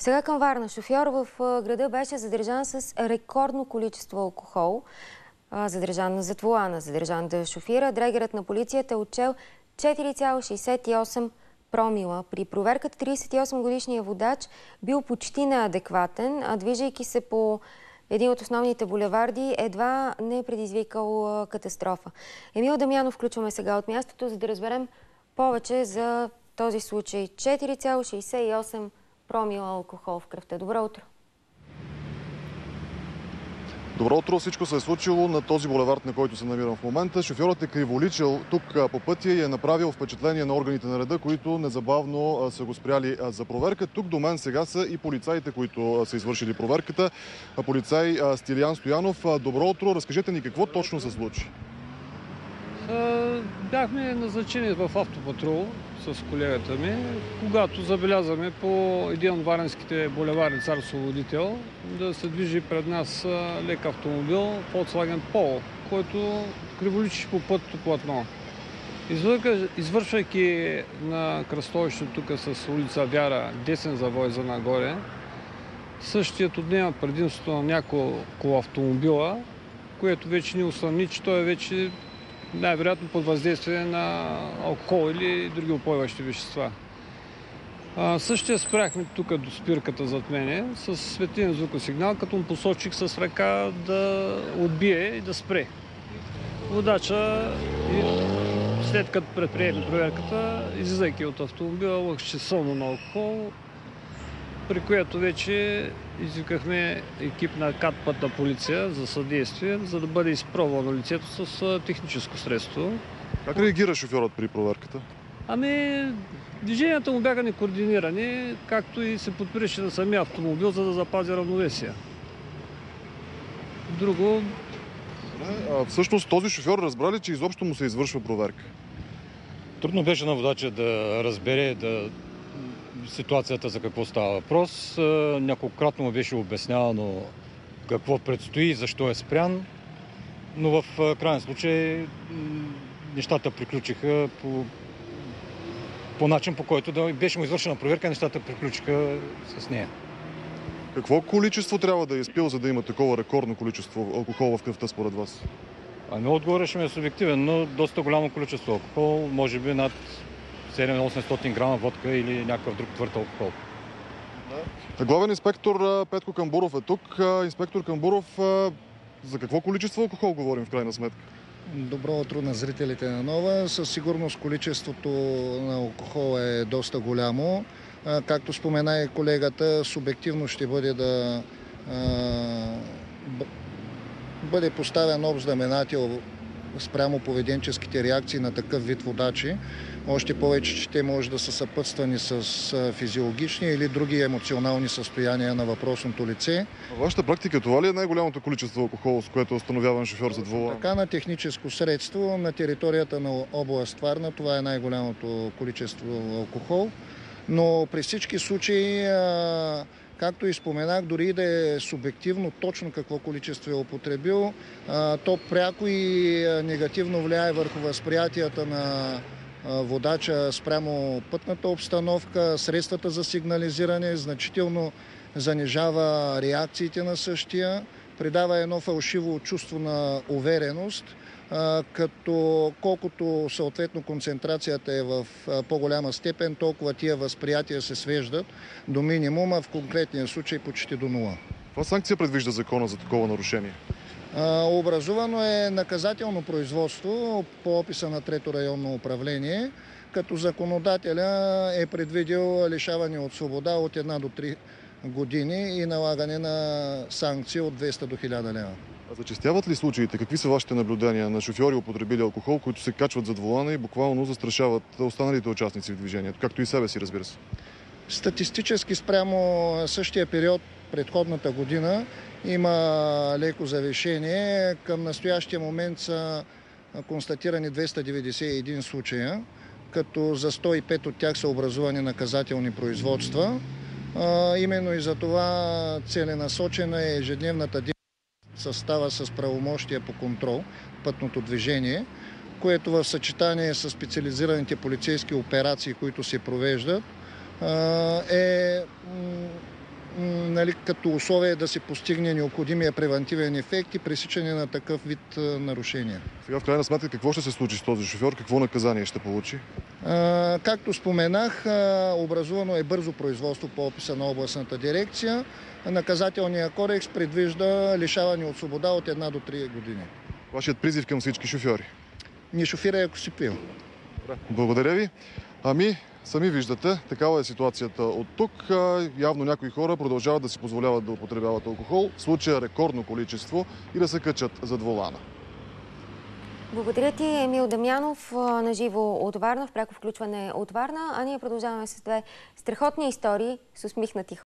Сега към Варна. Шофьор в града беше задържан с рекордно количество алкохол. Задържан на затволана, задържан да шофира. Дрегерът на полицията е отчел 4,68 промила. При проверката 38-годишният водач бил почти неадекватен, а движейки се по един от основните булеварди, едва не е предизвикал катастрофа. Емил Дамянов включваме сега от мястото, за да разберем повече за този случай. 4,68 промила алкохол в кръвта. Добро утро! Добро утро! Всичко се е случило на този булевард, на който се намирам в момента. Шофьорът е криволичил тук по пътя и е направил впечатление на органите на реда, които незабавно са го спряли за проверка. Тук до мен сега са и полицаите, които са извършили проверката. Полицай Стилиан Стоянов, добро утро! Разкажете ни какво точно се случи. Бяхме назначени в автопатрул с колегата ми, когато забелязваме по един от варенските булевари Цар Свободител да се движи пред нас лек автомобил Volkswagen Polo, който криволичи по пътното платно. Извършвайки на кръстовището тук с улица Вяра десен завой за нагоре, същият отнема предимството на няколко автомобила, което вече ни усъмни, че той е вече най-вероятно под въздействие на алкохол или други опойващи вещества. А, същия спряхме тук до спирката зад мене с светлин звукосигнал, като му посочих с ръка да отбие и да спре. Водача, след като предприеме проверката, излизайки от автомобила, лъхше сълно на алкохол, при което вече извикахме екип на КАТ пътна полиция за съдействие, за да бъде изпробвано лицето с техническо средство. Как реагира шофьорът при проверката? Ами, движенията му бяха некоординирани, както и се подпираше на самия автомобил, за да запази равновесие. Друго... А, всъщност този шофьор разбра ли, че изобщо му се извършва проверка? Трудно беше на водача да разбере, да ситуацията за какво става въпрос. Няколкократно му беше обяснявано какво предстои защо е спрян, но в крайен случай нещата приключиха по, по начин, по който да беше му извършена проверка, нещата приключиха с нея. Какво количество трябва да е изпил, за да има такова рекордно количество алкохол в кръвта според вас? Ами отговорът ще ми е субективен, но доста голямо количество алкохол, може би над 700-800 грама водка или някакъв друг твърд алкохол. Главен инспектор Петко Камбуров е тук. Инспектор Камбуров, за какво количество алкохол говорим в крайна сметка? Добро утро на зрителите на Нова. Със сигурност количеството на алкохол е доста голямо. Както спомена и колегата, субективно ще бъде да бъде поставен общ знаменател спрямо поведенческите реакции на такъв вид водачи. Още повече, че те може да са съпътствани с физиологични или други емоционални състояния на въпросното лице. В вашата практика това ли е най-голямото количество алкохол, с което е установяван шофьор за двола? Така на техническо средство на територията на област Варна това е най-голямото количество алкохол. Но при всички случаи Както и споменах, дори да е субективно точно какво количество е употребил, то пряко и негативно влияе върху възприятията на водача спрямо пътната обстановка, средствата за сигнализиране, значително занижава реакциите на същия, придава едно фалшиво чувство на увереност – като колкото съответно концентрацията е в по-голяма степен, толкова тия възприятия се свеждат до минимума, в конкретния случай почти до нула. Каква санкция предвижда закона за такова нарушение? Образувано е наказателно производство по описа на Трето районно управление, като законодателя е предвидил лишаване от свобода от една до три години и налагане на санкции от 200 до 1000 лева. А зачестяват ли случаите? Какви са вашите наблюдения на шофьори, употребили алкохол, които се качват зад волана и буквално застрашават останалите участници в движението, както и себе си, разбира се? Статистически спрямо същия период предходната година има леко завишение. Към настоящия момент са констатирани 291 случая, като за 105 от тях са образувани наказателни производства. именно и за това целенасочена е ежедневната дейност състава с правомощия по контрол, пътното движение, което в съчетание с специализираните полицейски операции, които се провеждат, е нали, като условие да се постигне необходимия превентивен ефект и пресичане на такъв вид нарушения. Сега в крайна сметка какво ще се случи с този шофьор? Какво наказание ще получи? А, Както споменах, образувано е бързо производство по описа на областната дирекция. Наказателният кодекс предвижда лишаване от свобода от 1 до 3 години. Вашият призив към всички шофьори. Не шофирай, ако си пил. Благодаря ви. Ами, сами виждате, такава е ситуацията от тук. Явно някои хора продължават да си позволяват да употребяват алкохол, в случая рекордно количество и да се качат зад волана. Благодаря ти, Емил Дамянов, на живо от Варна, в пряко включване от Варна. А ние продължаваме с две страхотни истории с усмихнати.